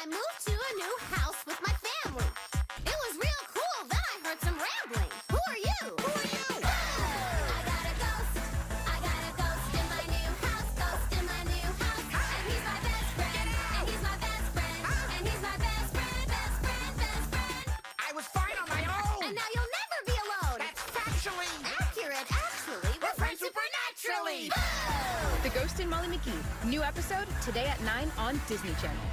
I moved to a new house with my family. It was real cool. Then I heard some rambling. Who are you? Who are you? I got a ghost. I got a ghost in my new house. Ghost in my new house. And he's my best friend. And he's my best friend. And he's my best friend. Best friend. Best friend. I was fine on my own. And now you'll never be alone. That's factually. accurate. Actually, we're friends supernaturally. The Ghost and Molly McGee. New episode today at 9 on Disney Channel.